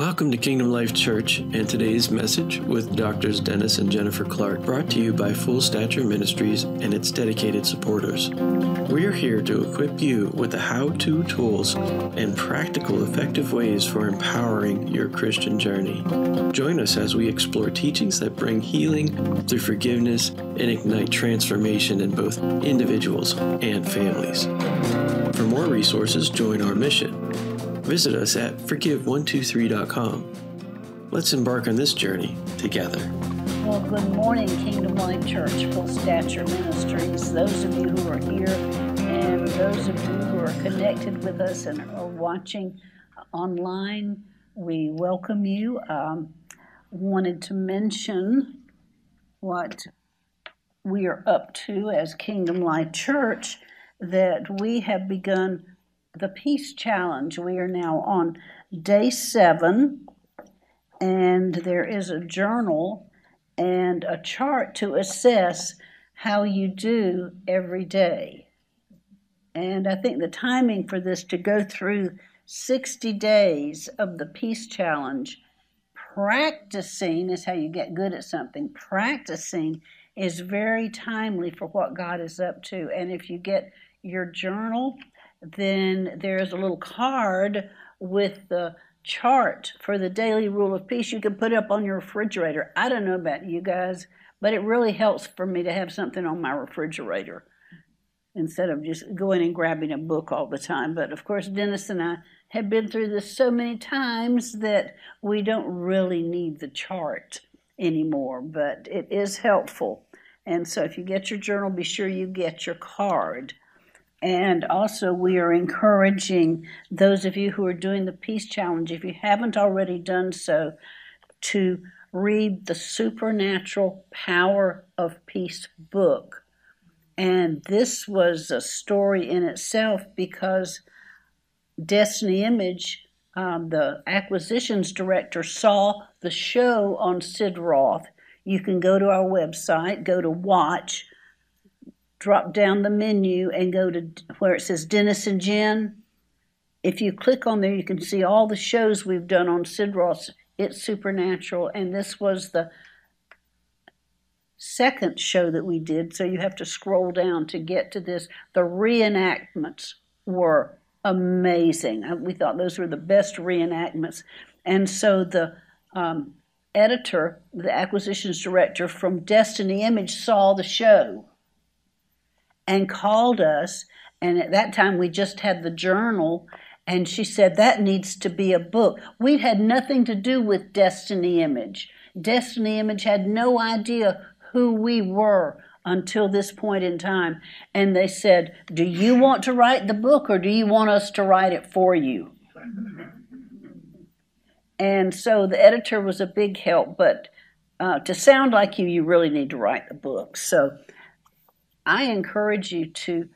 Welcome to Kingdom Life Church and today's message with Doctors Dennis and Jennifer Clark, brought to you by Full Stature Ministries and its dedicated supporters. We are here to equip you with the how to tools and practical, effective ways for empowering your Christian journey. Join us as we explore teachings that bring healing through forgiveness and ignite transformation in both individuals and families. For more resources, join our mission Visit us at forgive123.com. Let's embark on this journey together. Well, good morning, Kingdom Life Church, Full Stature Ministries. Those of you who are here and those of you who are connected with us and are watching online, we welcome you. Um, wanted to mention what we are up to as Kingdom Life Church that we have begun the Peace Challenge. We are now on day seven, and there is a journal and a chart to assess how you do every day. And I think the timing for this to go through 60 days of the Peace Challenge, practicing is how you get good at something. Practicing is very timely for what God is up to. And if you get your journal, then there's a little card with the chart for the daily rule of peace you can put it up on your refrigerator. I don't know about you guys, but it really helps for me to have something on my refrigerator instead of just going and grabbing a book all the time. But of course, Dennis and I have been through this so many times that we don't really need the chart anymore, but it is helpful. And so if you get your journal, be sure you get your card. And also, we are encouraging those of you who are doing the Peace Challenge, if you haven't already done so, to read the Supernatural Power of Peace book. And this was a story in itself because Destiny Image, um, the acquisitions director, saw the show on Sid Roth. You can go to our website, go to watch, drop down the menu and go to where it says Dennis and Jen. If you click on there, you can see all the shows we've done on Sid Roth's It's Supernatural, and this was the second show that we did, so you have to scroll down to get to this. The reenactments were amazing. Uh, we thought those were the best reenactments. And so the um, editor, the acquisitions director from Destiny Image, saw the show and called us. And at that time, we just had the journal. And she said, That needs to be a book. We had nothing to do with Destiny Image. Destiny Image had no idea who we were until this point in time. And they said, Do you want to write the book or do you want us to write it for you? And so the editor was a big help, but uh, to sound like you, you really need to write the book. So I encourage you to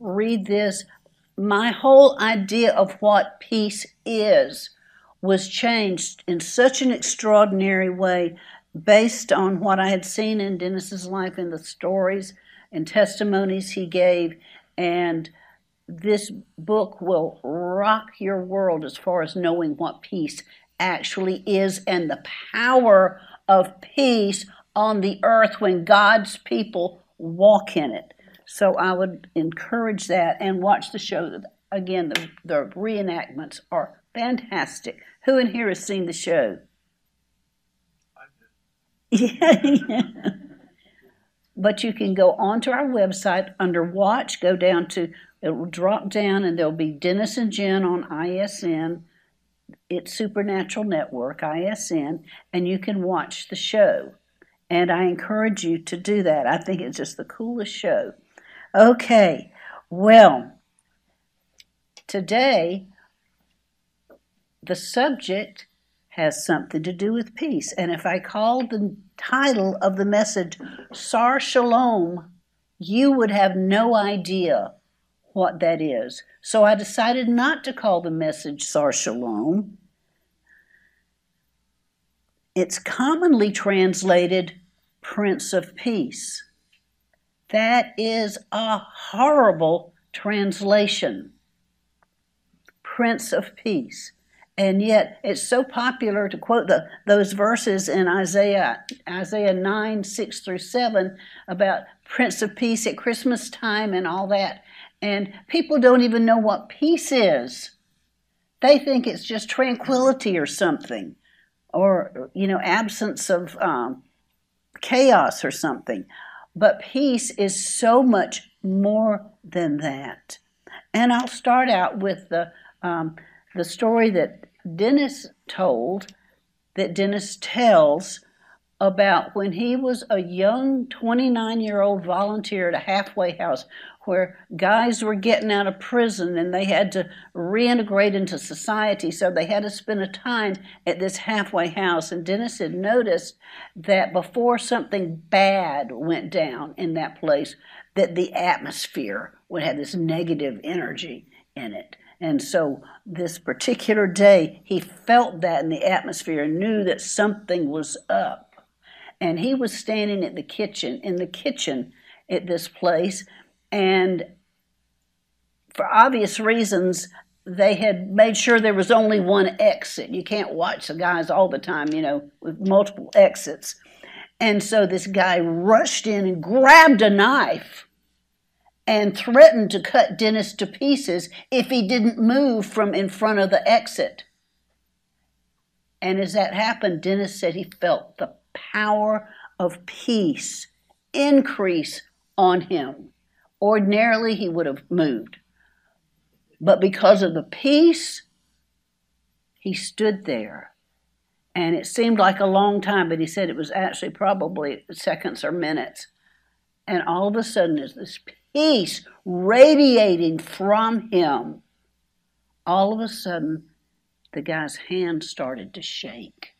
read this. My whole idea of what peace is was changed in such an extraordinary way based on what I had seen in Dennis's life in the stories and testimonies he gave. And this book will rock your world as far as knowing what peace actually is and the power of peace on the earth when God's people walk in it. So I would encourage that and watch the show. Again, the, the reenactments are fantastic. Who in here has seen the show? Yeah. But you can go onto our website under Watch, go down to, it will drop down and there'll be Dennis and Jen on ISN. It's Supernatural Network, ISN, and you can watch the show. And I encourage you to do that. I think it's just the coolest show. Okay, well, today the subject has something to do with peace. And if I called the title of the message Sar Shalom, you would have no idea what that is. So I decided not to call the message Sar Shalom. It's commonly translated Prince of Peace. That is a horrible translation. Prince of Peace. And yet, it's so popular to quote the, those verses in Isaiah, Isaiah 9, 6 through 7, about Prince of Peace at Christmas time and all that. And people don't even know what peace is. They think it's just tranquility or something, or, you know, absence of um, chaos or something. But peace is so much more than that. And I'll start out with the, um, the story that Dennis told, that Dennis tells about when he was a young 29 year old volunteer at a halfway house where guys were getting out of prison and they had to reintegrate into society. So they had to spend a time at this halfway house. And Dennis had noticed that before something bad went down in that place, that the atmosphere would have this negative energy in it. And so this particular day, he felt that in the atmosphere and knew that something was up. And he was standing at the kitchen, in the kitchen at this place, and for obvious reasons, they had made sure there was only one exit. You can't watch the guys all the time, you know, with multiple exits. And so this guy rushed in and grabbed a knife and threatened to cut Dennis to pieces if he didn't move from in front of the exit. And as that happened, Dennis said he felt the power of peace increase on him. Ordinarily, he would have moved. But because of the peace, he stood there. And it seemed like a long time, but he said it was actually probably seconds or minutes. And all of a sudden, as this peace radiating from him, all of a sudden, the guy's hand started to shake.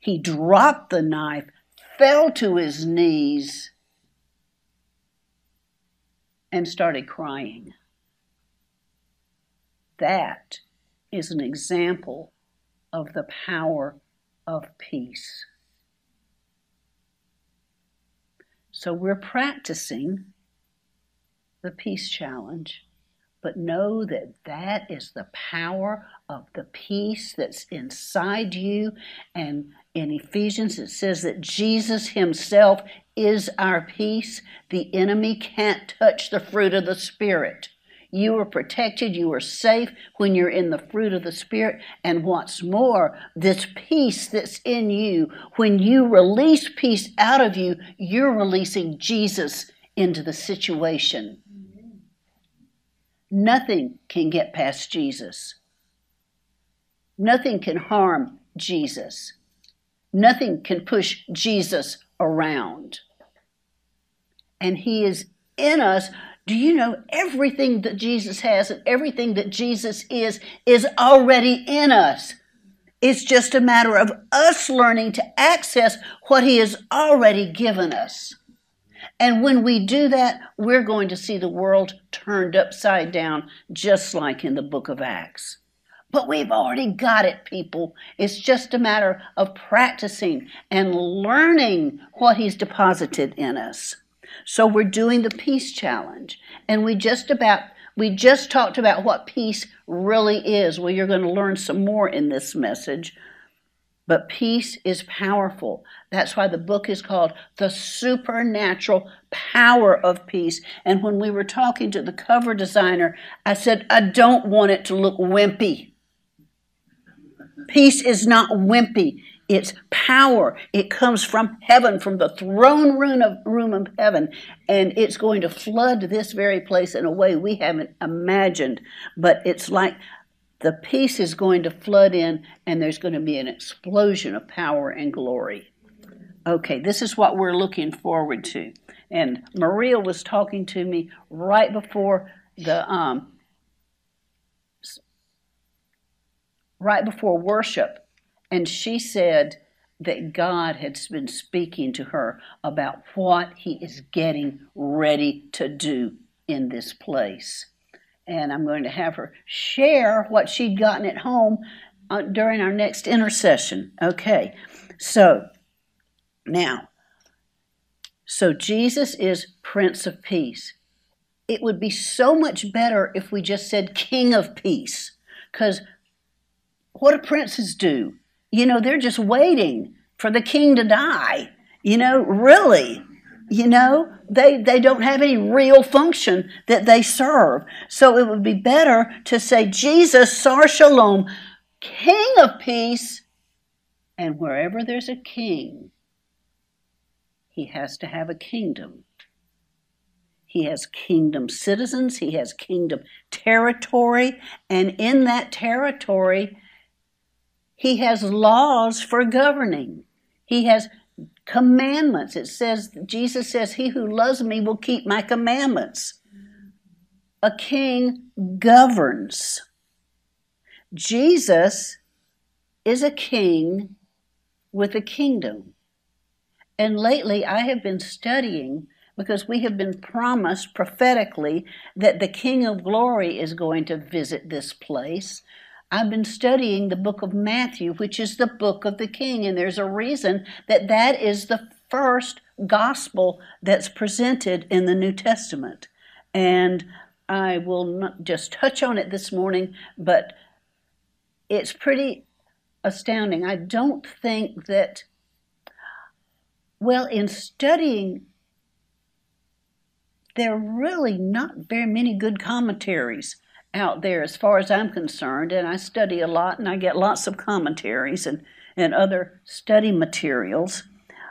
He dropped the knife, fell to his knees, and started crying. That is an example of the power of peace. So we're practicing the peace challenge, but know that that is the power of the peace that's inside you. And in Ephesians, it says that Jesus Himself is our peace. The enemy can't touch the fruit of the Spirit. You are protected, you are safe when you're in the fruit of the Spirit. And what's more, this peace that's in you, when you release peace out of you, you're releasing Jesus into the situation. Nothing can get past Jesus. Nothing can harm Jesus. Nothing can push Jesus around. And He is in us. Do you know everything that Jesus has and everything that Jesus is is already in us? It's just a matter of us learning to access what He has already given us. And when we do that, we're going to see the world turned upside down, just like in the book of Acts. But we've already got it, people. It's just a matter of practicing and learning what He's deposited in us. So we're doing the peace challenge, and we just about we just talked about what peace really is. Well, you're going to learn some more in this message. But peace is powerful. That's why the book is called The Supernatural Power of Peace. And when we were talking to the cover designer, I said, I don't want it to look wimpy. Peace is not wimpy. It's power. It comes from heaven, from the throne room of, room of heaven, and it's going to flood this very place in a way we haven't imagined. But it's like the peace is going to flood in and there's going to be an explosion of power and glory. Okay, this is what we're looking forward to. And Maria was talking to me right before the um, right before worship, and she said that God had been speaking to her about what He is getting ready to do in this place and I'm going to have her share what she'd gotten at home uh, during our next intercession. Okay, so now, so Jesus is Prince of Peace. It would be so much better if we just said King of Peace, because what do princes do? You know, they're just waiting for the king to die. You know, really. You know, they, they don't have any real function that they serve. So it would be better to say, Jesus, Sar Shalom, King of peace. And wherever there's a king, he has to have a kingdom. He has kingdom citizens, he has kingdom territory, and in that territory, he has laws for governing. He has commandments. It says, Jesus says, He who loves me will keep my commandments. A king governs. Jesus is a king with a kingdom. And lately I have been studying because we have been promised prophetically that the King of Glory is going to visit this place. I've been studying the book of Matthew, which is the book of the King, and there's a reason that that is the first gospel that's presented in the New Testament. And I will not just touch on it this morning, but it's pretty astounding. I don't think that, well, in studying, there are really not very many good commentaries out there as far as I'm concerned, and I study a lot and I get lots of commentaries and, and other study materials.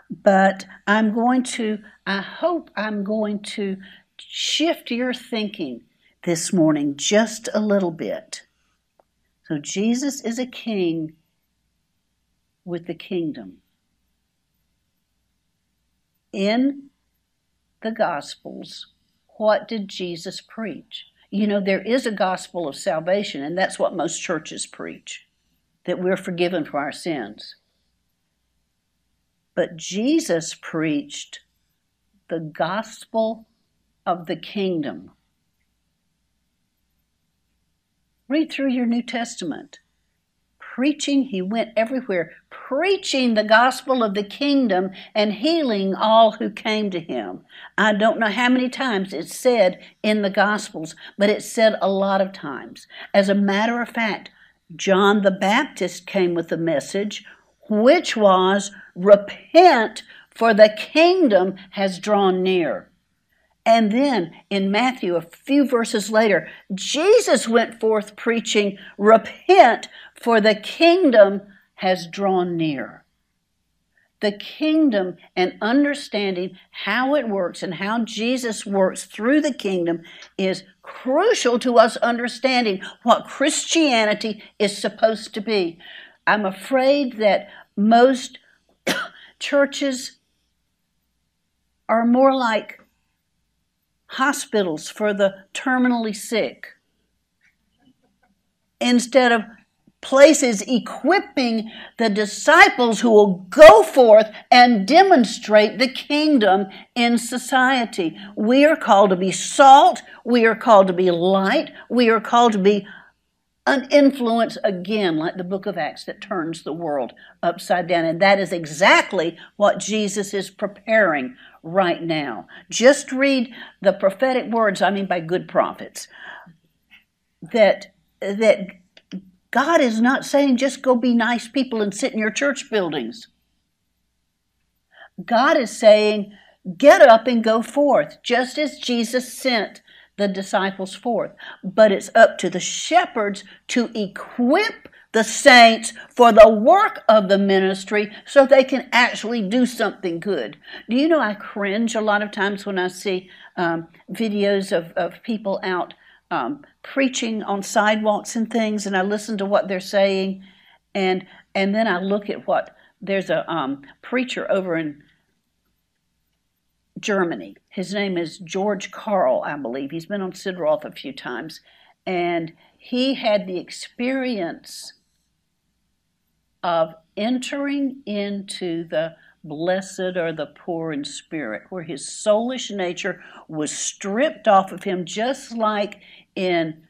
But I'm going to, I hope I'm going to shift your thinking this morning just a little bit. So Jesus is a king with the kingdom. In the Gospels, what did Jesus preach? You know, there is a gospel of salvation, and that's what most churches preach that we're forgiven for our sins. But Jesus preached the gospel of the kingdom. Read through your New Testament. Preaching, he went everywhere, preaching the gospel of the kingdom and healing all who came to him. I don't know how many times it's said in the gospels, but it's said a lot of times. As a matter of fact, John the Baptist came with a message, which was repent, for the kingdom has drawn near. And then in Matthew, a few verses later, Jesus went forth preaching, Repent, for the kingdom has drawn near. The kingdom and understanding how it works and how Jesus works through the kingdom is crucial to us understanding what Christianity is supposed to be. I'm afraid that most churches are more like hospitals for the terminally sick instead of places equipping the disciples who will go forth and demonstrate the kingdom in society. We are called to be salt, we are called to be light, we are called to be an influence again, like the book of Acts, that turns the world upside down. And that is exactly what Jesus is preparing right now. Just read the prophetic words, I mean by good prophets, that that God is not saying just go be nice people and sit in your church buildings. God is saying, get up and go forth, just as Jesus sent the disciples forth. But it's up to the shepherds to equip the saints for the work of the ministry so they can actually do something good. Do you know I cringe a lot of times when I see um, videos of, of people out um, preaching on sidewalks and things, and I listen to what they're saying, and and then I look at what there's a um, preacher over in Germany. His name is George Carl, I believe. He's been on Sid Roth a few times, and he had the experience of entering into the blessed are the poor in spirit, where his soulish nature was stripped off of him, just like in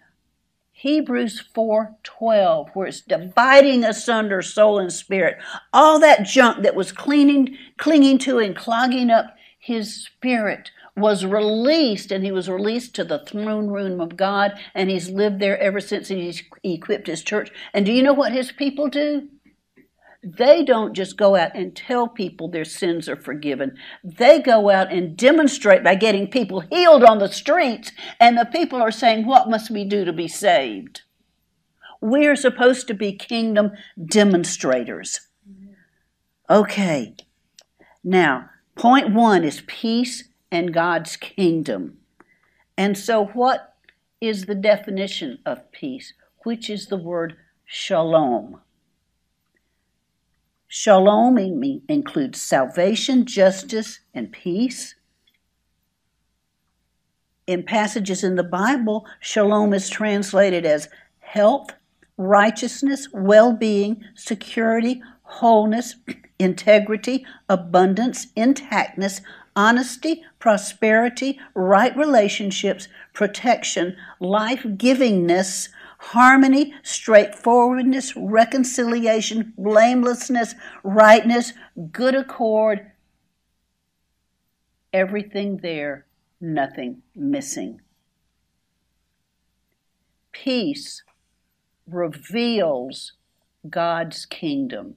Hebrews 4:12 where it's dividing asunder soul and spirit all that junk that was cleaning clinging to and clogging up his spirit was released, and he was released to the throne room of God, and he's lived there ever since and he's equipped his church. And do you know what his people do? They don't just go out and tell people their sins are forgiven. They go out and demonstrate by getting people healed on the streets, and the people are saying, What must we do to be saved? We are supposed to be kingdom demonstrators. Okay. Now, point one is peace and God's kingdom. And so, what is the definition of peace? Which is the word shalom. Shalom includes salvation, justice, and peace. In passages in the Bible, shalom is translated as health, righteousness, well being, security, wholeness, integrity, abundance, intactness, honesty, prosperity, right relationships, protection, life givingness, harmony, straightforwardness, reconciliation, blamelessness, rightness, good accord. Everything there, nothing missing. Peace reveals God's kingdom.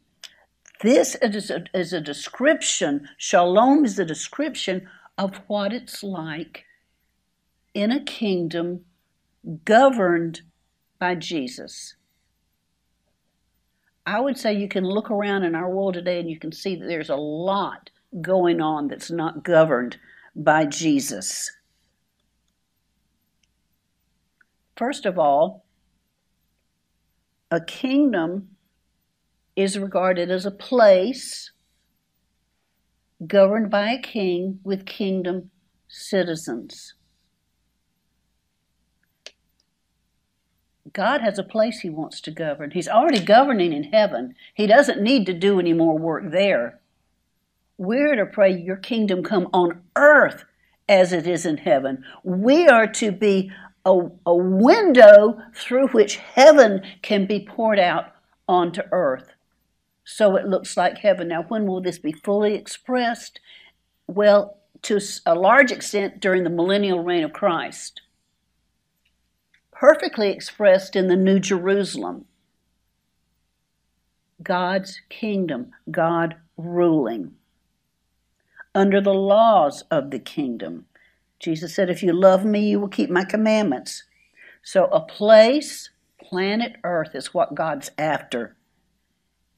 This is a, is a description, shalom is a description of what it's like in a kingdom governed by Jesus. I would say you can look around in our world today and you can see that there's a lot going on that's not governed by Jesus. First of all, a kingdom is regarded as a place governed by a king with kingdom citizens. God has a place He wants to govern. He's already governing in heaven. He doesn't need to do any more work there. We're to pray, Your kingdom come on earth as it is in heaven. We are to be a, a window through which heaven can be poured out onto earth. So it looks like heaven. Now, when will this be fully expressed? Well, to a large extent during the millennial reign of Christ. Perfectly expressed in the New Jerusalem. God's kingdom, God ruling. Under the laws of the kingdom. Jesus said, If you love me, you will keep my commandments. So, a place, planet Earth, is what God's after.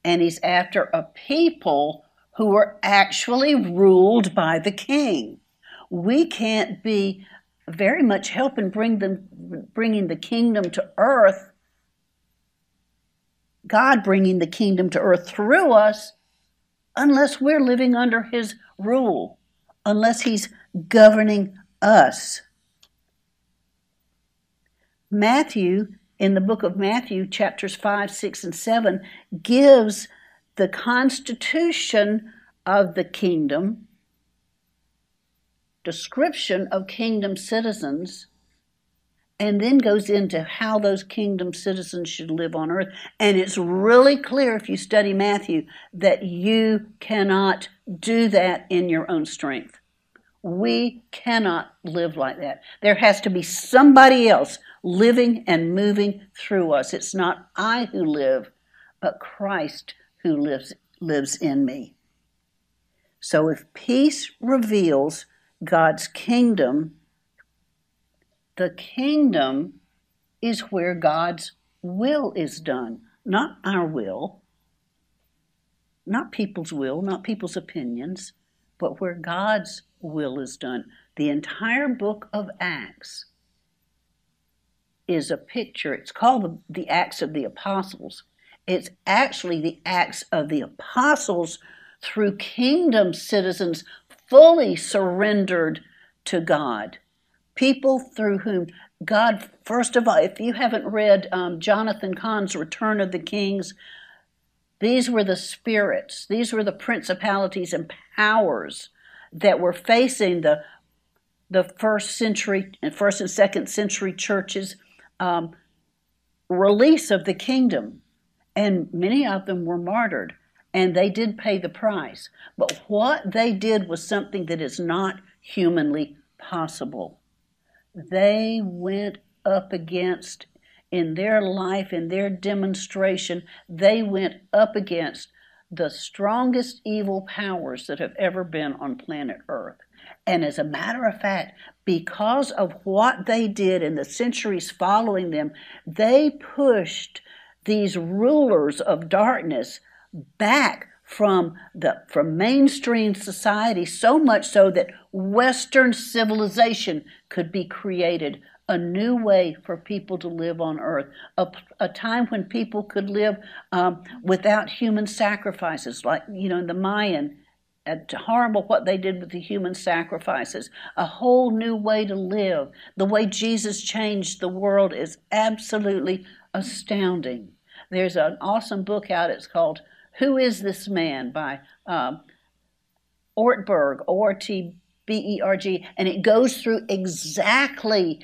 And He's after a people who are actually ruled by the king. We can't be very much help helping bring them, bringing the kingdom to earth, God bringing the kingdom to earth through us, unless we're living under His rule, unless He's governing us. Matthew, in the book of Matthew, chapters 5, 6, and 7, gives the constitution of the kingdom, description of kingdom citizens, and then goes into how those kingdom citizens should live on earth. And it's really clear if you study Matthew that you cannot do that in your own strength. We cannot live like that. There has to be somebody else living and moving through us. It's not I who live, but Christ who lives, lives in me. So if peace reveals God's kingdom, the kingdom is where God's will is done, not our will, not people's will, not people's opinions, but where God's will is done. The entire book of Acts is a picture. It's called the, the Acts of the Apostles. It's actually the Acts of the Apostles through kingdom citizens fully surrendered to God. People through whom God, first of all, if you haven't read um, Jonathan Cahn's Return of the Kings, these were the spirits, these were the principalities and powers that were facing the the first century and first and second century churches um, release of the kingdom and many of them were martyred and they did pay the price but what they did was something that is not humanly possible. They went up against, in their life, in their demonstration, they went up against the strongest evil powers that have ever been on planet Earth. And as a matter of fact, because of what they did in the centuries following them, they pushed these rulers of darkness back from the from mainstream society so much so that western civilization could be created a new way for people to live on earth a, a time when people could live um, without human sacrifices like you know the mayan horrible what they did with the human sacrifices. A whole new way to live. The way Jesus changed the world is absolutely astounding. There's an awesome book out. It's called Who Is This Man by um, Ortberg, O R T B E R G, and it goes through exactly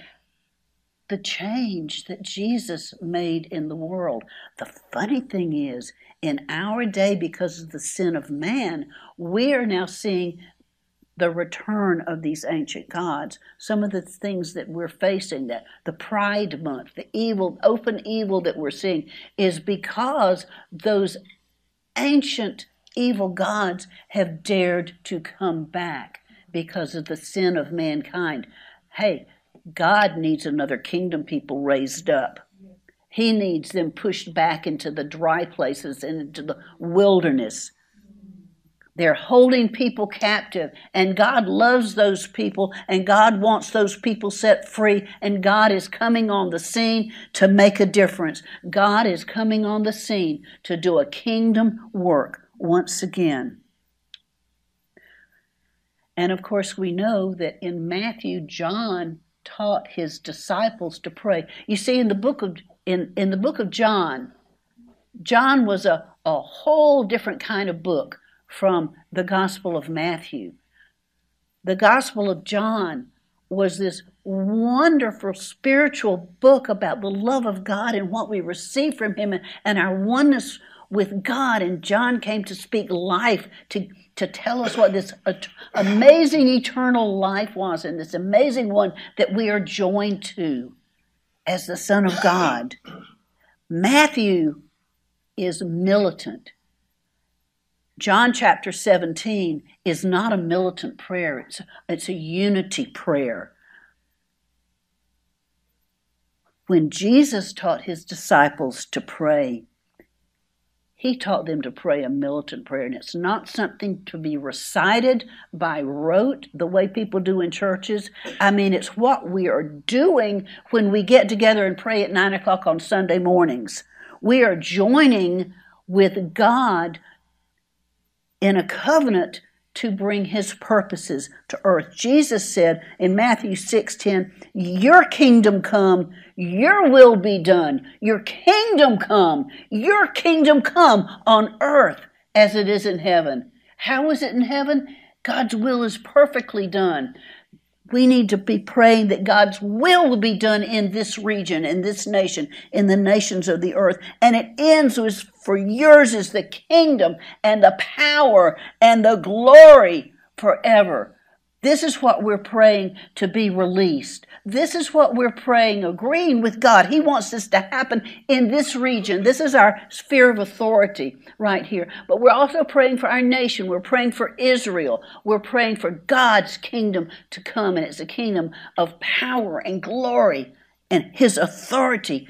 the change that Jesus made in the world. The funny thing is, in our day, because of the sin of man, we are now seeing the return of these ancient gods. Some of the things that we're facing, that the Pride Month, the evil, open evil that we're seeing, is because those ancient evil gods have dared to come back because of the sin of mankind. Hey, God needs another kingdom people raised up. He needs them pushed back into the dry places and into the wilderness. They're holding people captive, and God loves those people, and God wants those people set free, and God is coming on the scene to make a difference. God is coming on the scene to do a kingdom work once again. And of course, we know that in Matthew, John taught his disciples to pray. You see, in the book of in, in the book of John, John was a, a whole different kind of book from the Gospel of Matthew. The Gospel of John was this wonderful spiritual book about the love of God and what we receive from Him and, our oneness with God. And John came to speak life to to tell us what this amazing eternal life was and this amazing one that we are joined to as the Son of God. Matthew is militant. John chapter 17 is not a militant prayer, it's, it's a unity prayer. When Jesus taught his disciples to pray, he taught them to pray a militant prayer, and it's not something to be recited by rote the way people do in churches. I mean, it's what we are doing when we get together and pray at nine o'clock on Sunday mornings. We are joining with God in a covenant to bring his purposes to earth. Jesus said in Matthew 6:10, "Your kingdom come, your will be done. Your kingdom come, your kingdom come on earth as it is in heaven." How is it in heaven? God's will is perfectly done we need to be praying that God's will will be done in this region, in this nation, in the nations of the earth. And it ends with, for yours is the kingdom and the power and the glory forever. This is what we're praying to be released. This is what we're praying, agreeing with God. He wants this to happen in this region. This is our sphere of authority right here. But we're also praying for our nation. We're praying for Israel. We're praying for God's kingdom to come, and it's a kingdom of power and glory and His authority.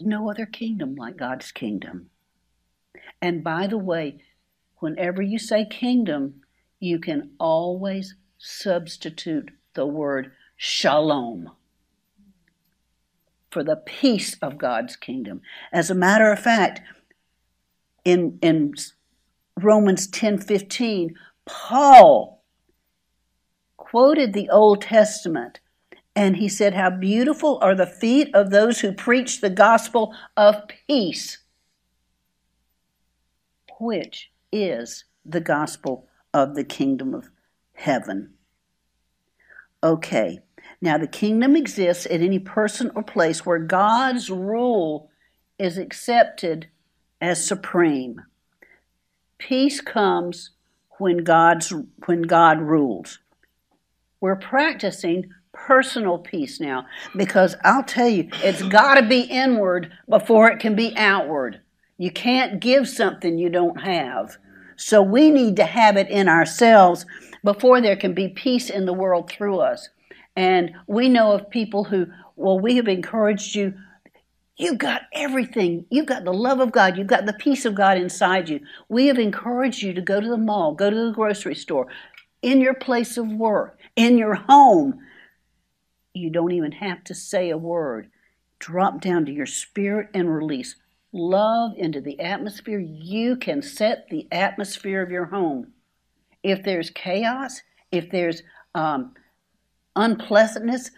No other kingdom like God's kingdom. And by the way, whenever you say kingdom, you can always substitute the word shalom for the peace of God's kingdom. As a matter of fact, in, in Romans 10 15, Paul quoted the Old Testament and he said, How beautiful are the feet of those who preach the gospel of peace, which is the gospel of the kingdom of heaven. Okay, now the kingdom exists at any person or place where God's rule is accepted as supreme. Peace comes when God's when God rules. We're practicing personal peace now because I'll tell you, it's got to be inward before it can be outward. You can't give something you don't have. So we need to have it in ourselves before there can be peace in the world through us. And we know of people who, well, we have encouraged you. You've got everything. You've got the love of God. You've got the peace of God inside you. We have encouraged you to go to the mall, go to the grocery store, in your place of work, in your home. You don't even have to say a word. Drop down to your spirit and release love into the atmosphere. You can set the atmosphere of your home. If there's chaos, if there's um, unpleasantness,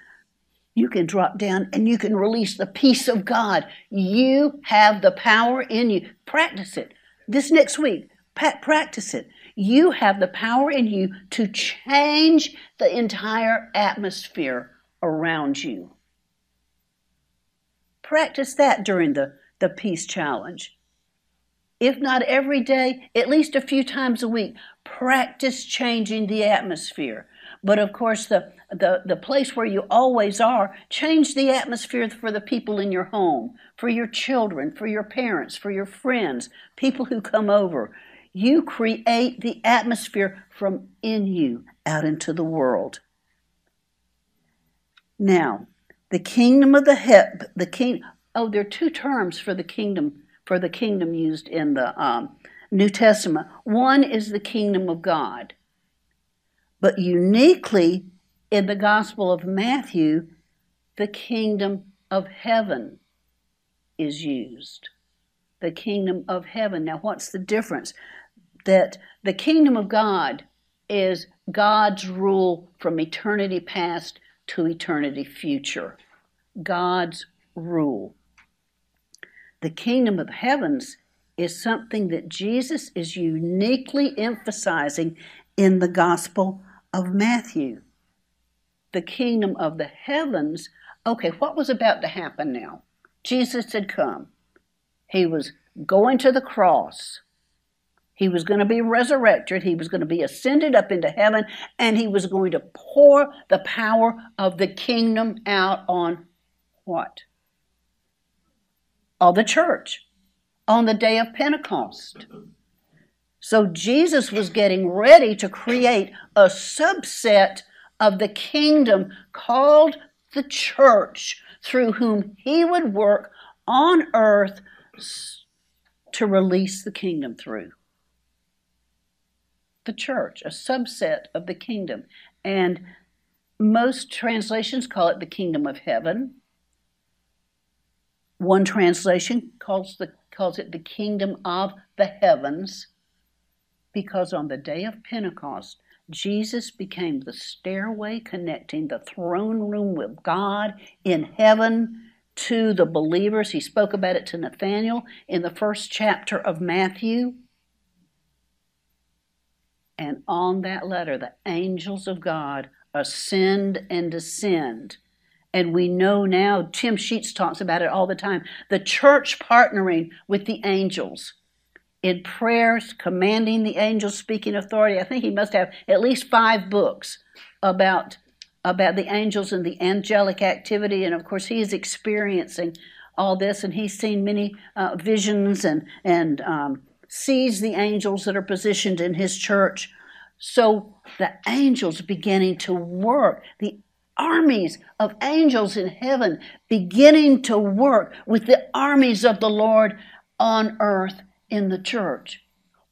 you can drop down and you can release the peace of God. You have the power in you. Practice it. This next week, practice it. You have the power in you to change the entire atmosphere around you. Practice that during the, the peace challenge. If not every day, at least a few times a week, practice changing the atmosphere. But of course, the, the, the place where you always are, change the atmosphere for the people in your home, for your children, for your parents, for your friends, people who come over. You create the atmosphere from in you out into the world. Now, the kingdom of the he- the king. Oh, there are two terms for the kingdom for the kingdom used in the um, New Testament. One is the kingdom of God, but uniquely in the Gospel of Matthew, the kingdom of heaven is used. The kingdom of heaven. Now, what's the difference? That the kingdom of God is God's rule from eternity past to eternity future. God's rule. The kingdom of heavens is something that Jesus is uniquely emphasizing in the Gospel of Matthew. The kingdom of the heavens, okay, what was about to happen now? Jesus had come. He was going to the cross. He was going to be resurrected. He was going to be ascended up into heaven, and he was going to pour the power of the kingdom out on what? On the church on the day of Pentecost. So Jesus was getting ready to create a subset of the kingdom called the church through whom he would work on earth to release the kingdom through the church, a subset of the kingdom. And most translations call it the kingdom of heaven. One translation calls, the, calls it the kingdom of the heavens because on the day of Pentecost, Jesus became the stairway connecting the throne room with God in heaven to the believers. He spoke about it to Nathanael in the first chapter of Matthew. And on that letter, the angels of God ascend and descend. And we know now, Tim Sheets talks about it all the time the church partnering with the angels in prayers, commanding the angels, speaking authority. I think he must have at least five books about, about the angels and the angelic activity. And of course, he is experiencing all this, and he's seen many uh, visions and, and um, sees the angels that are positioned in his church. So the angels beginning to work, the armies of angels in heaven beginning to work with the armies of the Lord on earth in the church.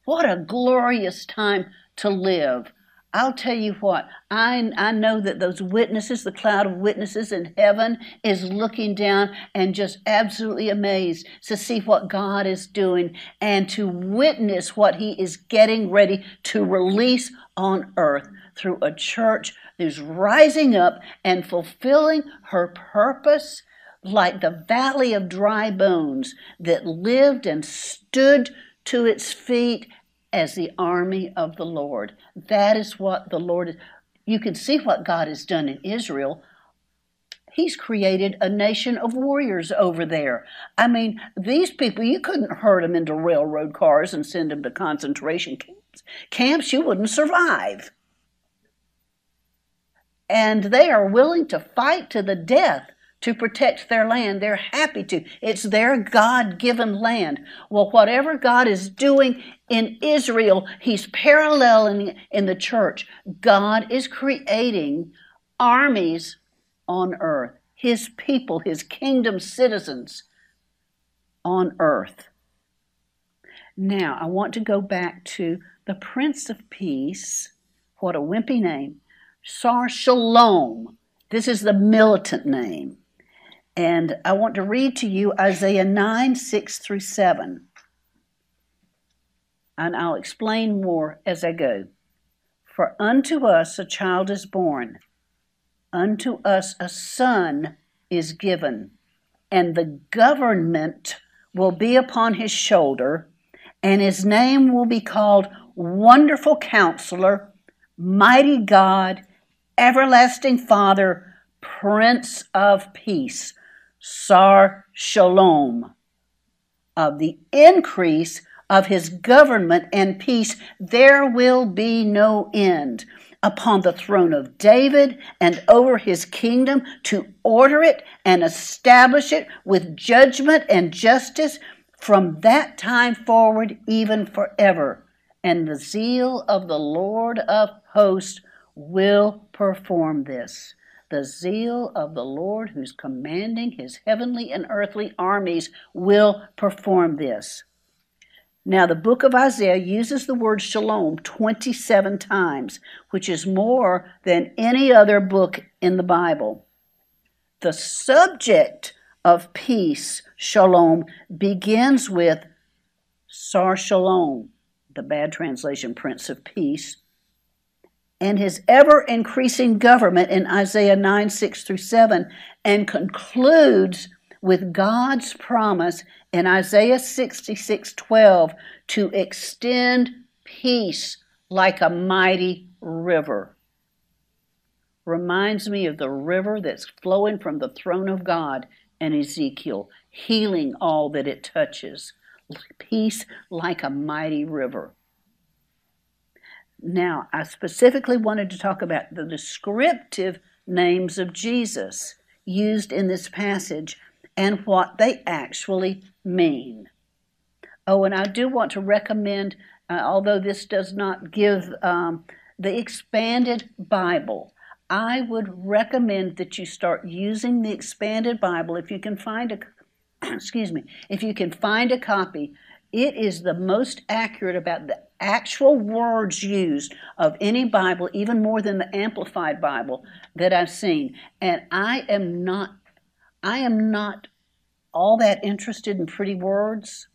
What a glorious time to live. I'll tell you what, I, I know that those witnesses, the cloud of witnesses in heaven, is looking down and just absolutely amazed to see what God is doing and to witness what He is getting ready to release on earth through a church who's rising up and fulfilling her purpose like the valley of dry bones that lived and stood to its feet as the army of the Lord. That is what the Lord is. You can see what God has done in Israel. He's created a nation of warriors over there. I mean, these people, you couldn't herd them into railroad cars and send them to concentration camps, Camps, you wouldn't survive. And they are willing to fight to the death to protect their land. They're happy to. It's their God given land. Well, whatever God is doing in Israel, He's paralleling in the church. God is creating armies on earth, His people, His kingdom citizens on earth. Now, I want to go back to the Prince of Peace. What a wimpy name. Sar Shalom. This is the militant name. And I want to read to you Isaiah 9 6 through 7. And I'll explain more as I go. For unto us a child is born, unto us a son is given, and the government will be upon his shoulder, and his name will be called Wonderful Counselor, Mighty God, Everlasting Father, Prince of Peace. Sar Shalom, of the increase of his government and peace, there will be no end upon the throne of David and over his kingdom to order it and establish it with judgment and justice from that time forward, even forever. And the zeal of the Lord of hosts will perform this the zeal of the Lord who's commanding his heavenly and earthly armies will perform this. Now, the book of Isaiah uses the word shalom 27 times, which is more than any other book in the Bible. The subject of peace, shalom, begins with Sar Shalom, the bad translation, Prince of Peace, and his ever increasing government in Isaiah 9 6 through 7, and concludes with God's promise in Isaiah 66 12 to extend peace like a mighty river. Reminds me of the river that's flowing from the throne of God in Ezekiel, healing all that it touches. Peace like a mighty river. Now, I specifically wanted to talk about the descriptive names of Jesus used in this passage and what they actually mean. Oh, and I do want to recommend, uh, although this does not give um, the expanded Bible, I would recommend that you start using the expanded Bible if you can find a excuse me, if you can find a copy. It is the most accurate about the actual words used of any Bible, even more than the Amplified Bible that I've seen. And I am not, I am not all that interested in pretty words,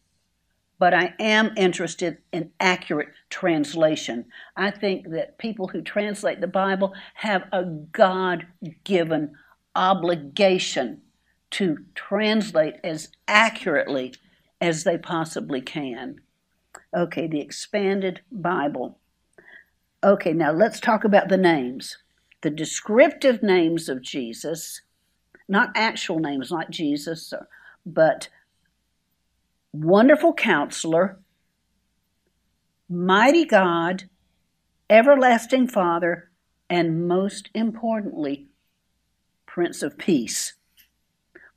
but I am interested in accurate translation. I think that people who translate the Bible have a God given obligation to translate as accurately as they possibly can. Okay, the expanded Bible. Okay, now let's talk about the names. The descriptive names of Jesus, not actual names like Jesus, but Wonderful Counselor, Mighty God, Everlasting Father, and most importantly, Prince of Peace.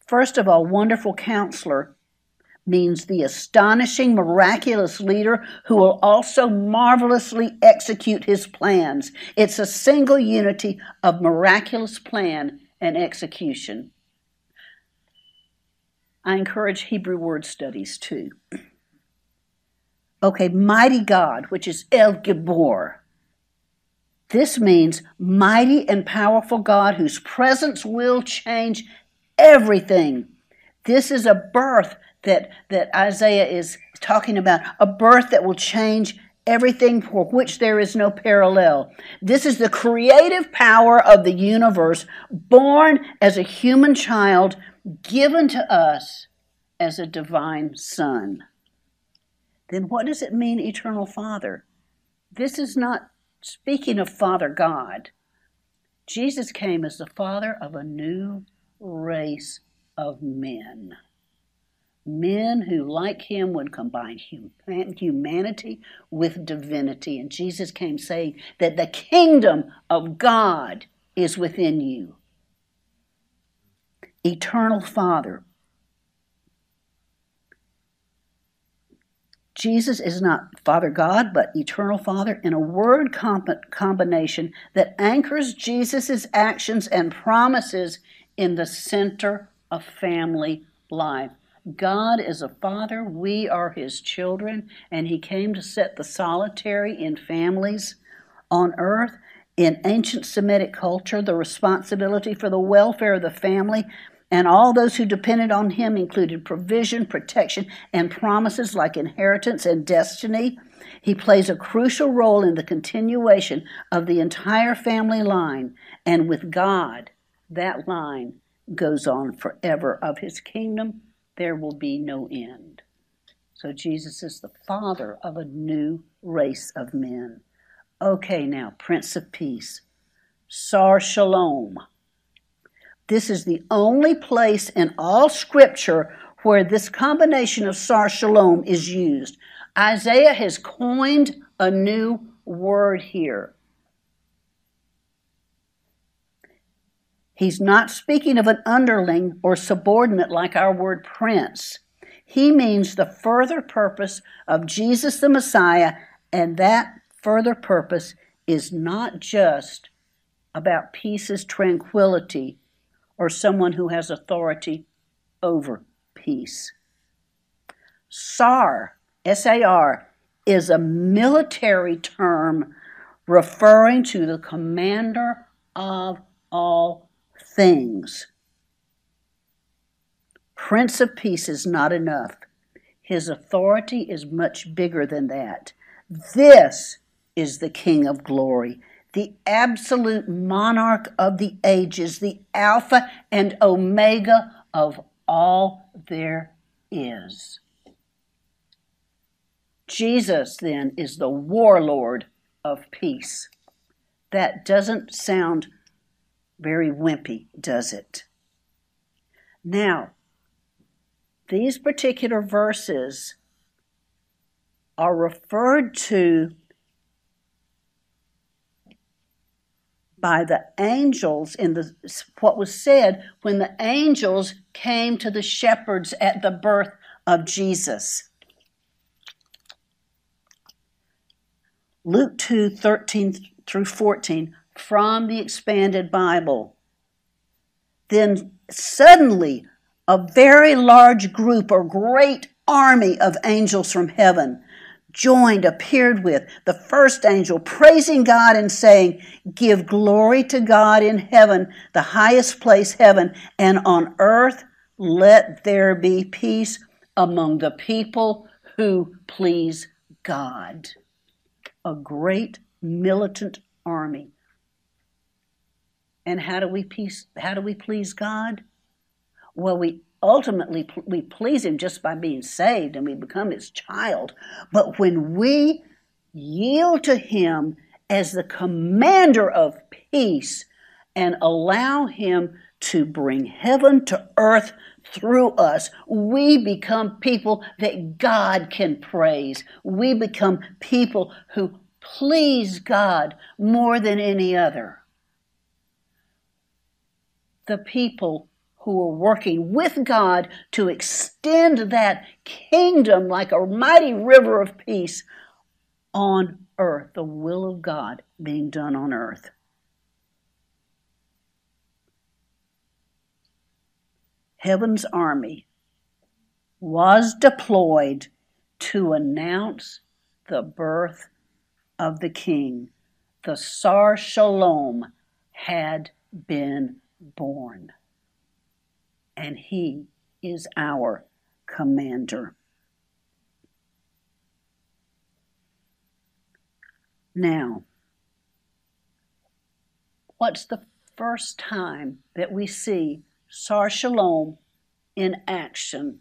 First of all, Wonderful Counselor means the astonishing, miraculous leader who will also marvelously execute his plans. It's a single unity of miraculous plan and execution. I encourage Hebrew word studies too. Okay, mighty God, which is El Gibor. This means mighty and powerful God whose presence will change everything. This is a birth that, that Isaiah is talking about, a birth that will change everything for which there is no parallel. This is the creative power of the universe, born as a human child, given to us as a divine son. Then what does it mean, eternal Father? This is not speaking of Father God. Jesus came as the Father of a new race of men Men who, like him, would combine humanity with divinity. And Jesus came saying that the kingdom of God is within you. Eternal Father. Jesus is not Father God, but Eternal Father in a word combination that anchors Jesus' actions and promises in the center of family life. God is a father, we are his children, and he came to set the solitary in families on earth. In ancient Semitic culture, the responsibility for the welfare of the family and all those who depended on him included provision, protection, and promises like inheritance and destiny. He plays a crucial role in the continuation of the entire family line, and with God, that line goes on forever. Of his kingdom, there will be no end. So Jesus is the father of a new race of men. Okay, now, Prince of Peace, Sar Shalom. This is the only place in all Scripture where this combination of Sar Shalom is used. Isaiah has coined a new word here. He's not speaking of an underling or subordinate like our word prince. He means the further purpose of Jesus the Messiah, and that further purpose is not just about peace's tranquility or someone who has authority over peace. SAR, S A R, is a military term referring to the commander of all things. Prince of Peace is not enough. His authority is much bigger than that. This is the King of glory, the absolute monarch of the ages, the Alpha and Omega of all there is. Jesus, then, is the warlord of peace. That doesn't sound very wimpy, does it? Now, these particular verses are referred to by the angels in the what was said when the angels came to the shepherds at the birth of Jesus. Luke 2 13 through 14 from the expanded Bible. Then suddenly, a very large group or great army of angels from heaven joined, appeared with the first angel, praising God and saying, Give glory to God in heaven, the highest place, heaven, and on earth let there be peace among the people who please God. A great militant army and how do we peace, how do we please God? Well, we ultimately we please him just by being saved and we become his child. But when we yield to him as the commander of peace and allow him to bring heaven to earth through us, we become people that God can praise. We become people who please God more than any other the people who are working with God to extend that kingdom like a mighty river of peace on earth, the will of God being done on earth. Heaven's army was deployed to announce the birth of the king. The Sar Shalom had been born. And he is our commander. Now, what's the first time that we see Sar Shalom in action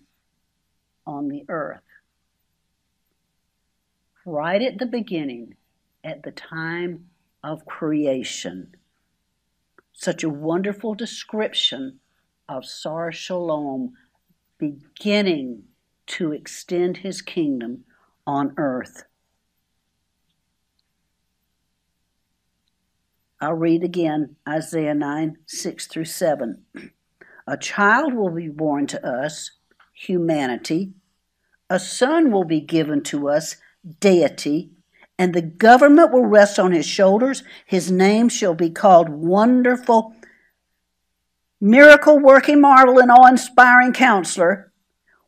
on the earth? Right at the beginning, at the time of creation such a wonderful description of Sar Shalom beginning to extend his kingdom on earth. I'll read again Isaiah 9 6 through 7. A child will be born to us, humanity. A son will be given to us, deity. And the government will rest on his shoulders. His name shall be called Wonderful, Miracle Working Marvel, and Awe Inspiring Counselor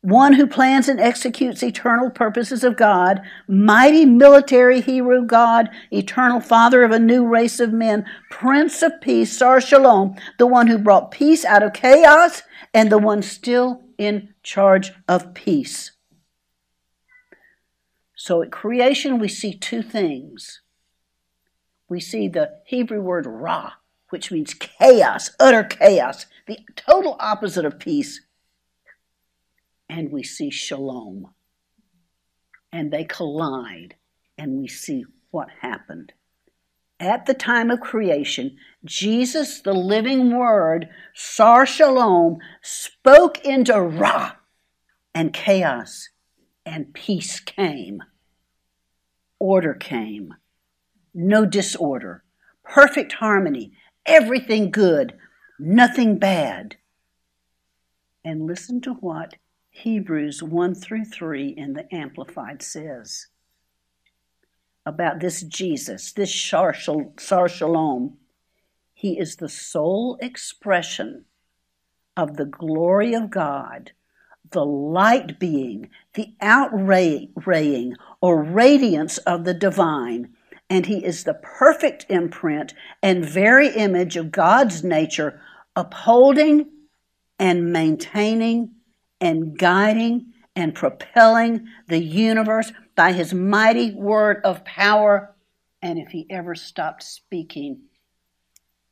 one who plans and executes eternal purposes of God, mighty military hero God, eternal father of a new race of men, prince of peace, Sar Shalom, the one who brought peace out of chaos and the one still in charge of peace. So at creation, we see two things. We see the Hebrew word ra, which means chaos, utter chaos, the total opposite of peace and we see shalom. And they collide, and we see what happened. At the time of creation, Jesus, the living word, Sar Shalom, spoke into Ra, and chaos and peace came. Order came. No disorder. Perfect harmony. Everything good. Nothing bad. And listen to what Hebrews 1 through 3 in the Amplified says about this Jesus, this Sar Shalom. He is the sole expression of the glory of God, the light being, the outraying or radiance of the divine, and he is the perfect imprint and very image of God's nature, upholding and maintaining and guiding and propelling the universe by his mighty word of power. And if he ever stopped speaking,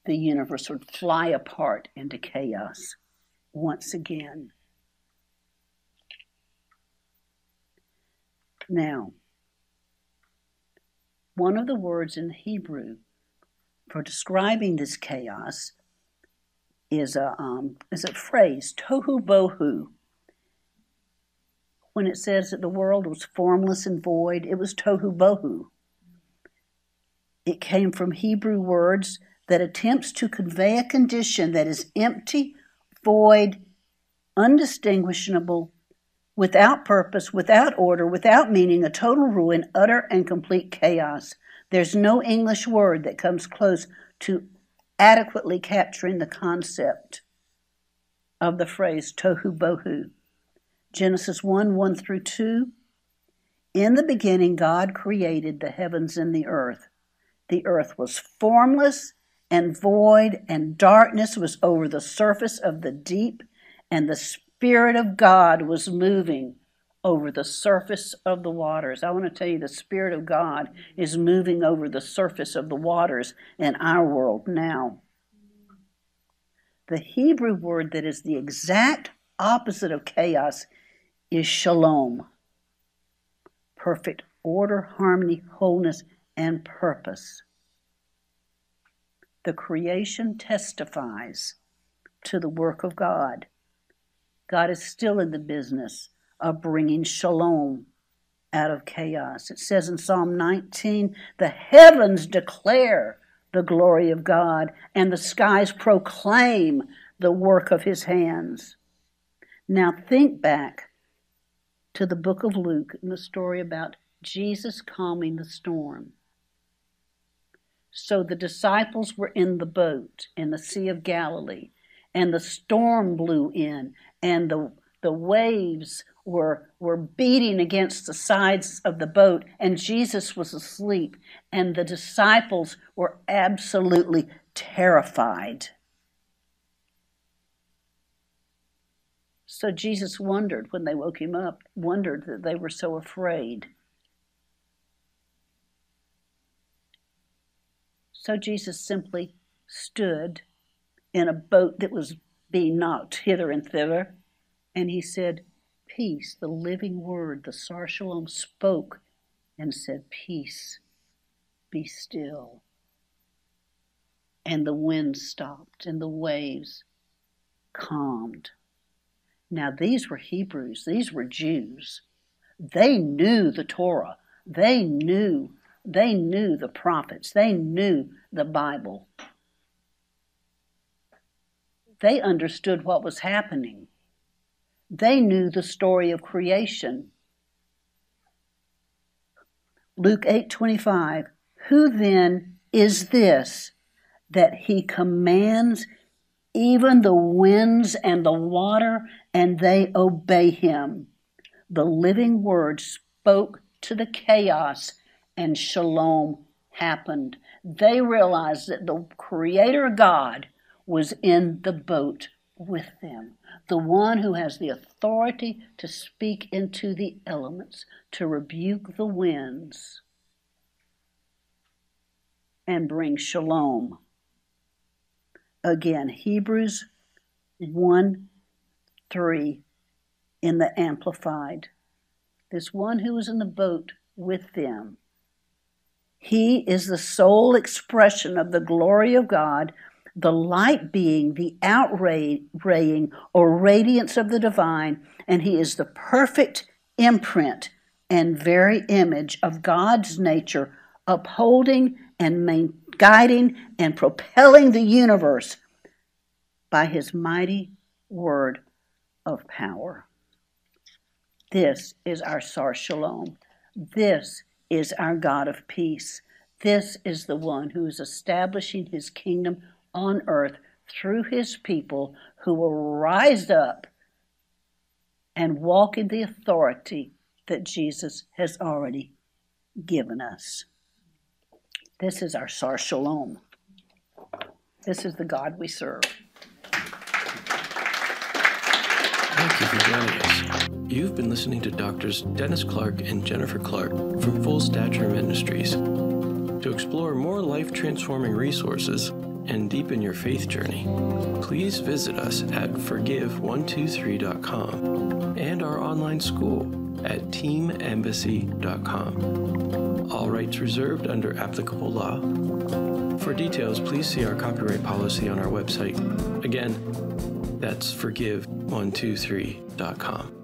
the universe would fly apart into chaos once again. Now, one of the words in Hebrew for describing this chaos is a, um, is a phrase, tohu bohu when it says that the world was formless and void, it was tohu bohu. It came from Hebrew words that attempts to convey a condition that is empty, void, undistinguishable, without purpose, without order, without meaning, a total ruin, utter and complete chaos. There's no English word that comes close to adequately capturing the concept of the phrase tohu bohu. Genesis 1 1 through 2. In the beginning, God created the heavens and the earth. The earth was formless and void, and darkness was over the surface of the deep, and the Spirit of God was moving over the surface of the waters. I want to tell you, the Spirit of God is moving over the surface of the waters in our world now. The Hebrew word that is the exact opposite of chaos is shalom perfect order, harmony, wholeness, and purpose. The creation testifies to the work of God. God is still in the business of bringing shalom out of chaos. It says in Psalm 19 the heavens declare the glory of God, and the skies proclaim the work of his hands. Now think back to the book of Luke and the story about Jesus calming the storm. So the disciples were in the boat in the Sea of Galilee, and the storm blew in, and the, the waves were, were beating against the sides of the boat, and Jesus was asleep, and the disciples were absolutely terrified. So Jesus wondered when they woke him up, wondered that they were so afraid. So Jesus simply stood in a boat that was being knocked hither and thither, and he said, Peace, the living word, the Sar Shalom spoke and said, Peace, be still. And the wind stopped and the waves calmed. Now, these were Hebrews, these were Jews. They knew the Torah, they knew, they knew the prophets, they knew the Bible. They understood what was happening. They knew the story of creation. Luke 8:25 Who then is this that he commands even the winds and the water and they obey him? The living word spoke to the chaos and shalom happened. They realized that the creator God was in the boat with them the one who has the authority to speak into the elements, to rebuke the winds, and bring shalom. Again, Hebrews 1 3 in the Amplified. This one who was in the boat with them. He is the sole expression of the glory of God the light being the outraying or radiance of the divine, and he is the perfect imprint and very image of God's nature, upholding and guiding and propelling the universe by his mighty word of power. This is our Sar Shalom. This is our God of peace. This is the one who is establishing his kingdom on earth through his people who will rise up and walk in the authority that Jesus has already given us. This is our Sar Shalom. This is the God we serve. Thank you for joining us. You've been listening to Doctors Dennis Clark and Jennifer Clark from Full Stature Ministries. To explore more life transforming resources, and deepen your faith journey, please visit us at forgive123.com and our online school at teamembassy.com. All rights reserved under applicable law. For details, please see our copyright policy on our website. Again, that's forgive123.com.